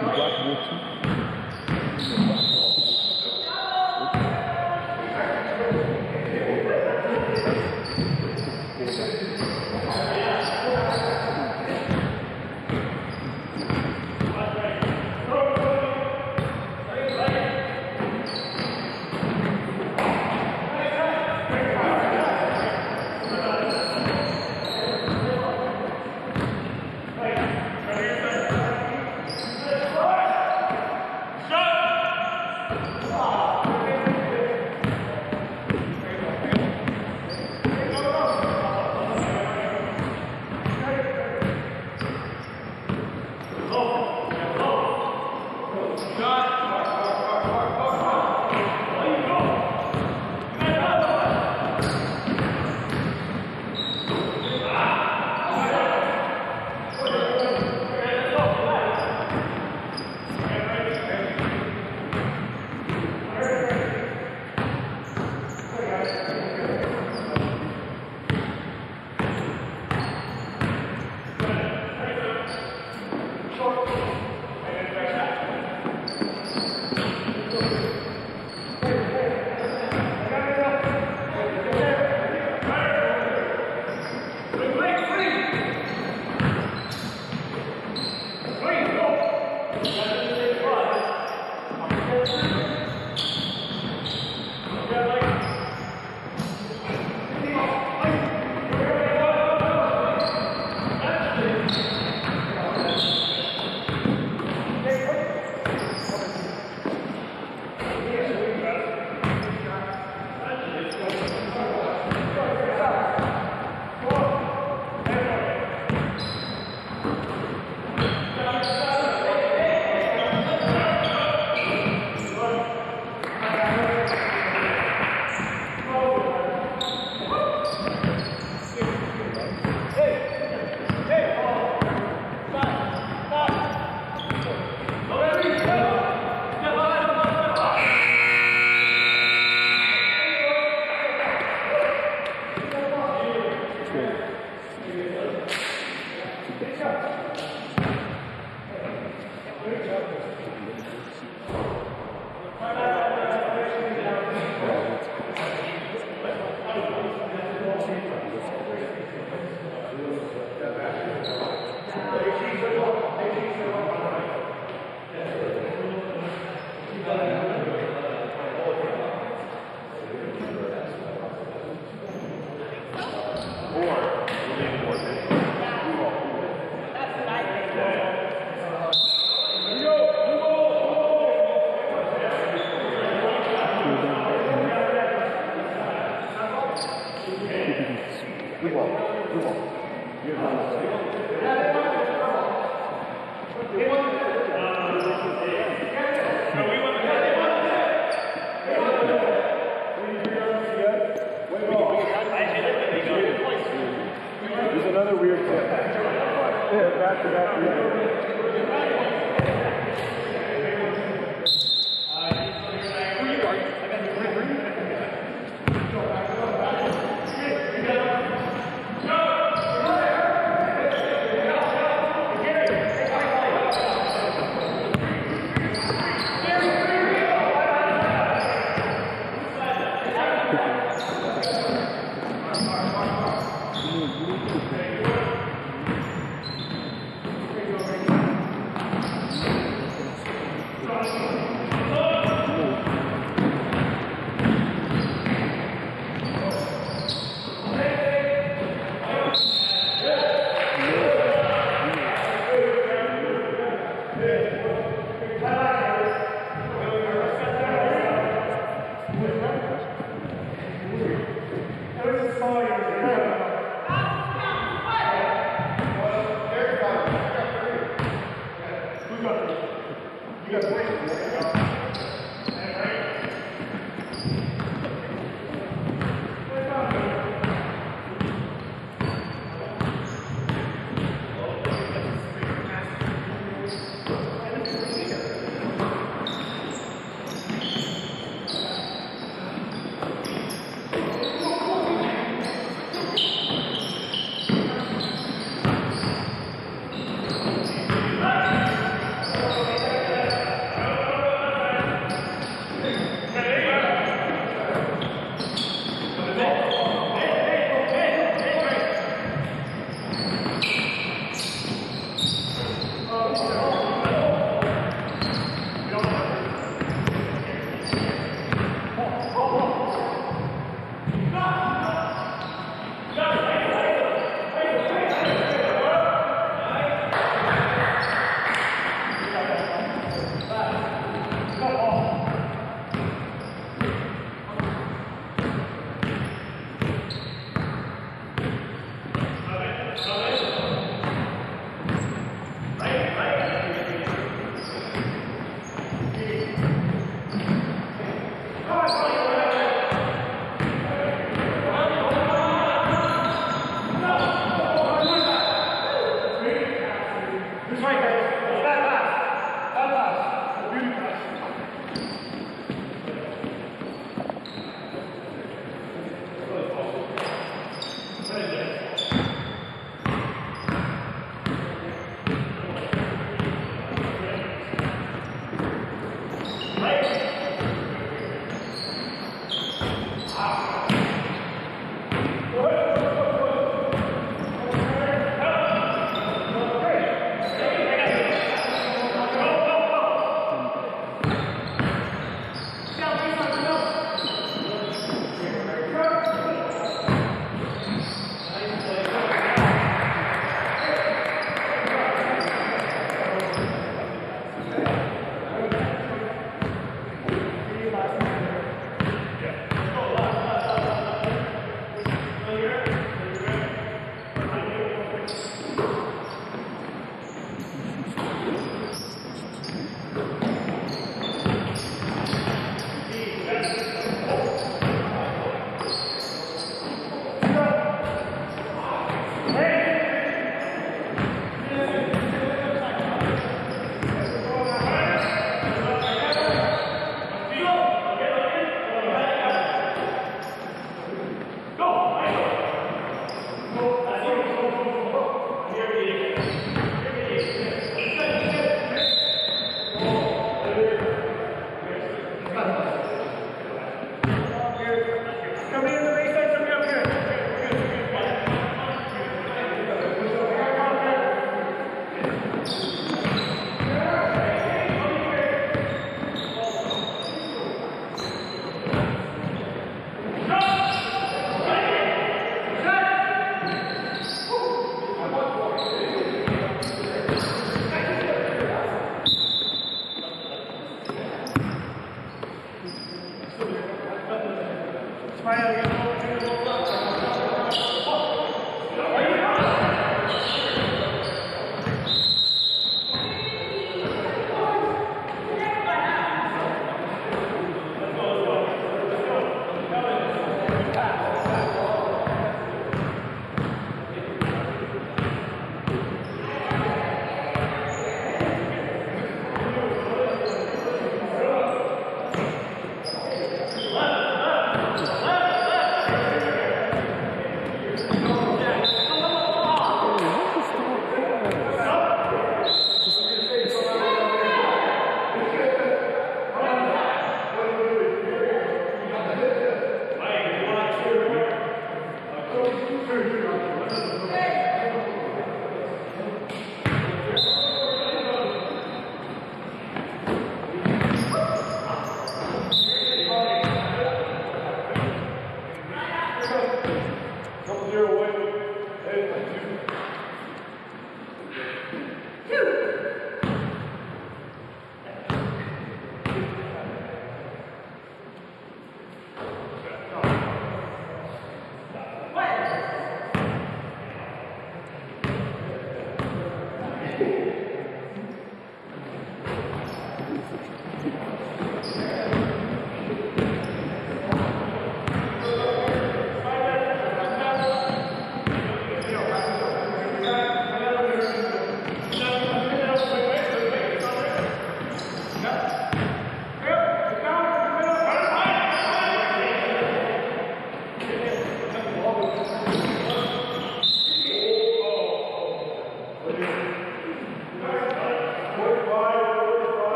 Black Wolf.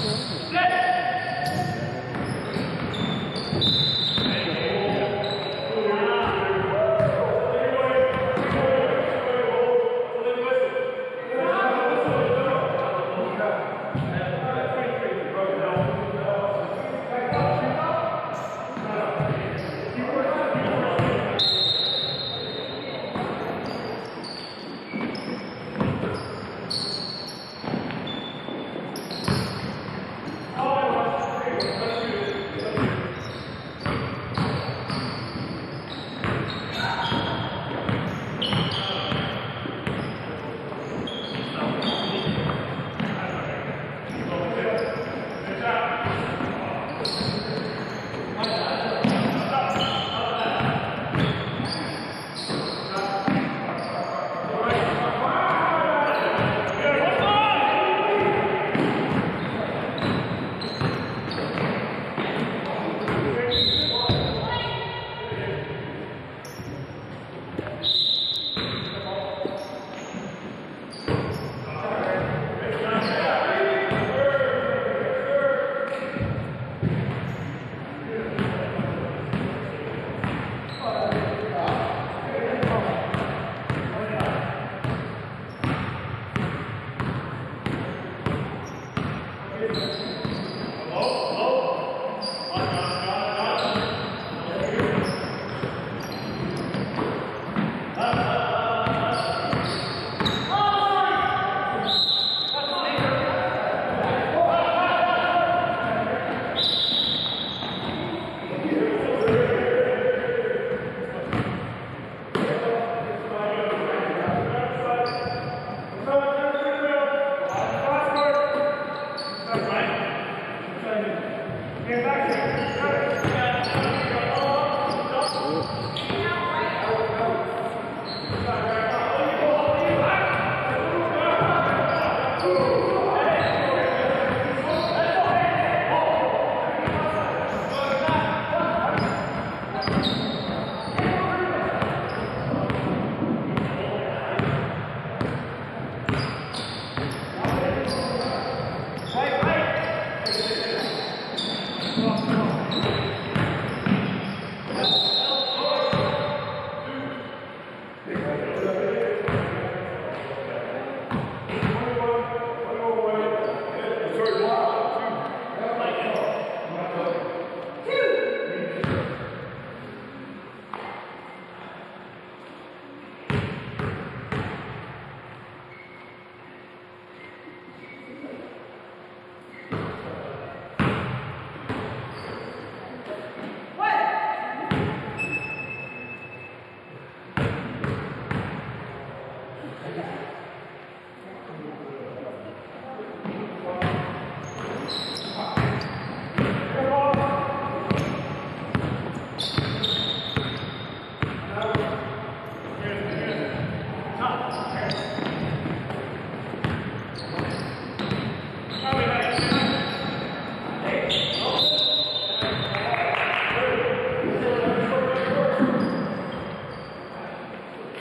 Cheers.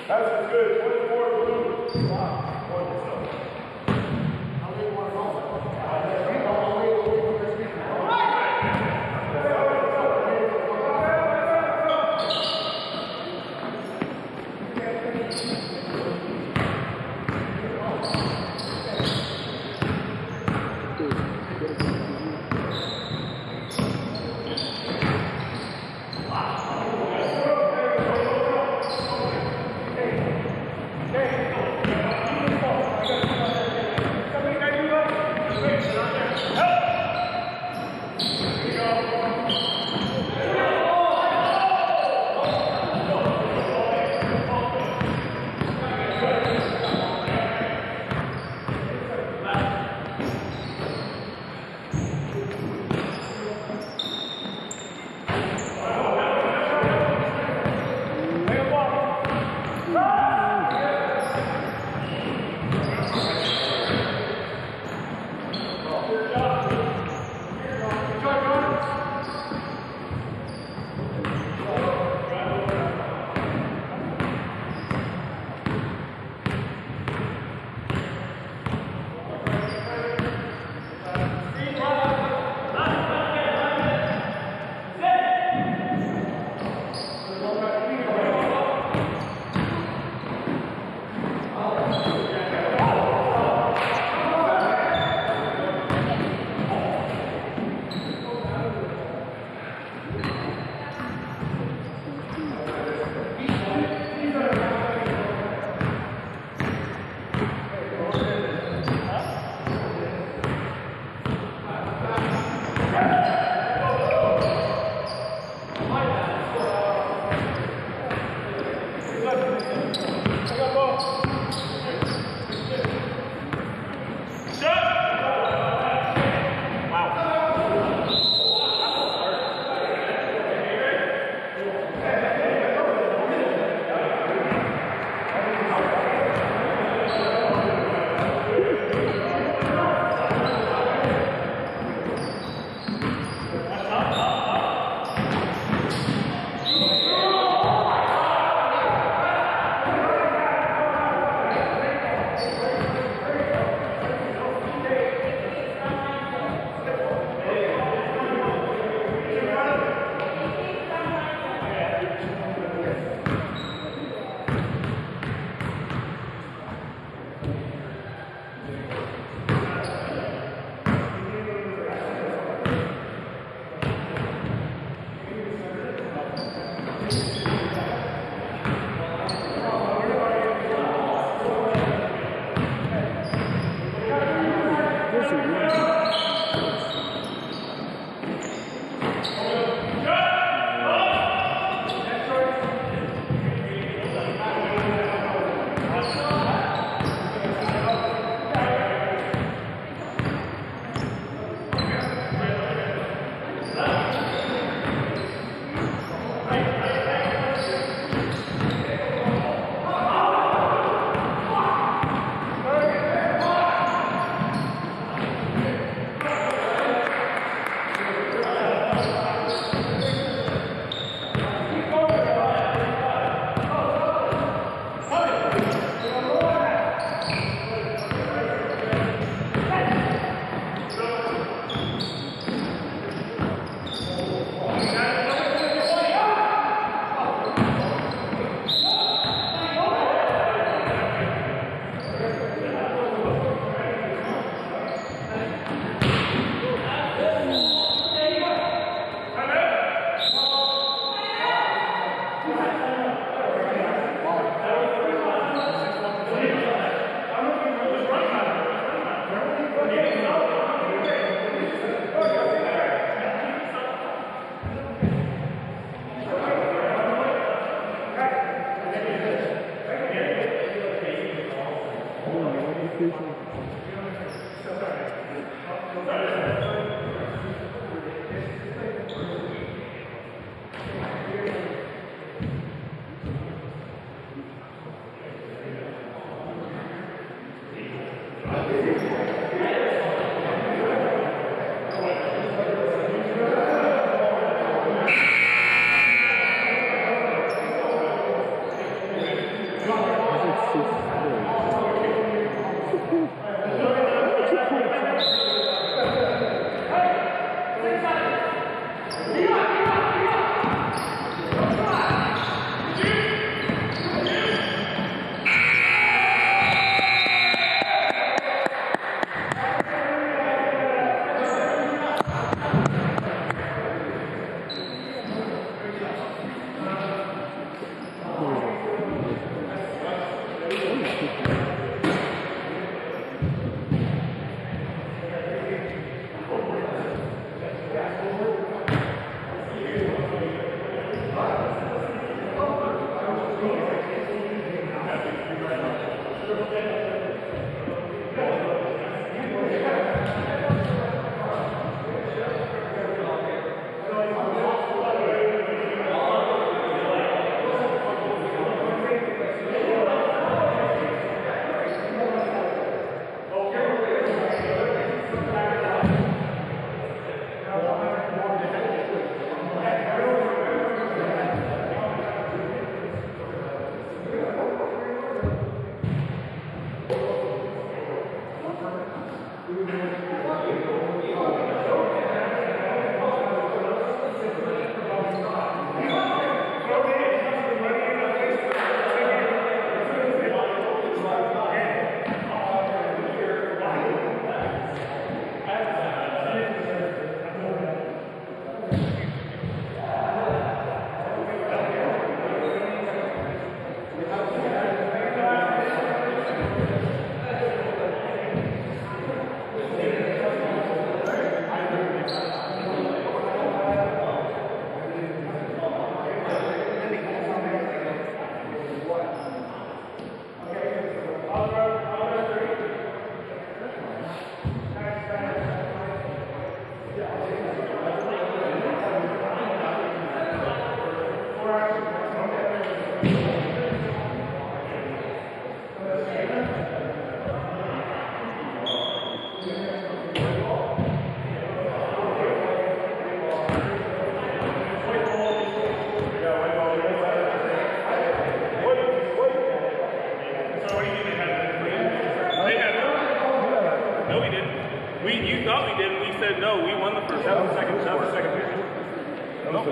Thank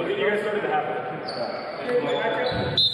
you guys started the half.